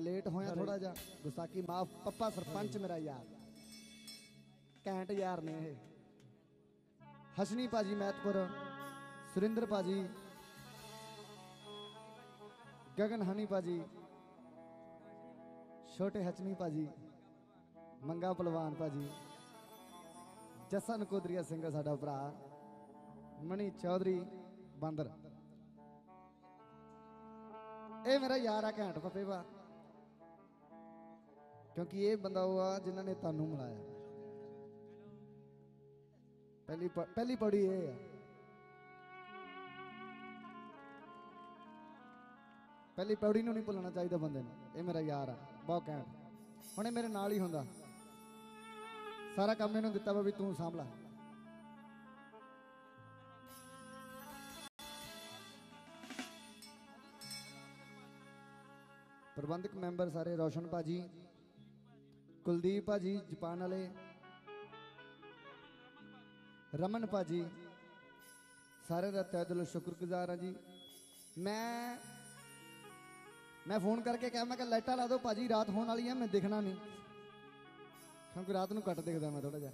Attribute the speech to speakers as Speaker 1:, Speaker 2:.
Speaker 1: ਮੈਂ ਲੇਟ ਹੋਇਆ ਥੋੜਾ ਜਿਹਾ ਗੁਸਾਕੀ ਮਾਫ ਪੱਪਾ ਸਰਪੰਚ ਮੇਰਾ ਯਾਰ ਘੈਂਟ ਯਾਰ ਨੇ ਇਹ ਹਸ਼ਨੀ ਭਾਜੀ ਮਹਿਤਪੁਰ ਸੁਰਿੰਦਰ ਭਾਜੀ ਗਗਨ ਹਨੀ ਭਾਜੀ ਛੋਟੇ ਹਚਨੀ ਭਾਜੀ ਮੰਗਾ ਪਹਿਲਵਾਨ ਭਾਜੀ ਜਸਨ ਕੋਦਰੀਆ ਸਿੰਘ ਸਾਡਾ ਭਰਾ ਮਣੀ ਚੌਧਰੀ ਬਾਂਦਰ ਇਹ ਮੇਰਾ ਯਾਰ ਆ ਘੈਂਟ ਪੱਪੇ ਵਾ ਕਿਉਂਕਿ ਇਹ ਬੰਦਾ ਉਹ ਆ ਜਿਨ੍ਹਾਂ ਨੇ ਤੁਹਾਨੂੰ ਮਿਲਾਇਆ। ਪਹਿਲੀ ਪਹਿਲੀ ਪੌੜੀ ਇਹ ਆ। ਪਹਿਲੀ ਪੌੜੀ ਨੂੰ ਨਹੀਂ ਭੁੱਲਣਾ ਚਾਹੀਦਾ ਬੰਦੇ ਨੂੰ। ਇਹ ਮੇਰਾ ਯਾਰ ਆ, ਬਹੁਤ ਕਹਿਣ ਹੁਣ ਇਹ ਮੇਰੇ ਨਾਲ ਹੀ ਹੁੰਦਾ। ਸਾਰਾ ਕੰਮ ਇਹਨੂੰ ਦਿੱਤਾ ਵਾ ਵੀ ਤੂੰ ਸਾਂਭਲਾ। ਪ੍ਰਬੰਧਕ ਮੈਂਬਰ ਸਾਰੇ ਰੌਸ਼ਨ ਭਾਜੀ ਕੁਲਦੀਪ ਭਾਜੀ, ਜਾਪਾਨ ਵਾਲੇ। ਰਮਨ ਭਾਜੀ ਸਾਰੇ ਦਾ ਤਹਿ ਦਿਲੋਂ ਸ਼ੁਕਰਗੁਜ਼ਾਰ ਹਾਂ ਜੀ। ਮੈਂ ਮੈਂ ਫੋਨ ਕਰਕੇ ਕਿਹਾ, ਮੈਂ ਕਿ ਲਾਈਟਾਂ ਲਾ ਦਿਓ ਭਾਜੀ, ਰਾਤ ਹੋਣ ਵਾਲੀ ਹੈ ਮੈਂ ਦਿਖਣਾ ਨਹੀਂ। ਕਿਉਂਕਿ ਰਾਤ ਨੂੰ ਘੱਟ ਦਿਖਦਾ ਮੈਂ ਥੋੜਾ ਜਿਹਾ।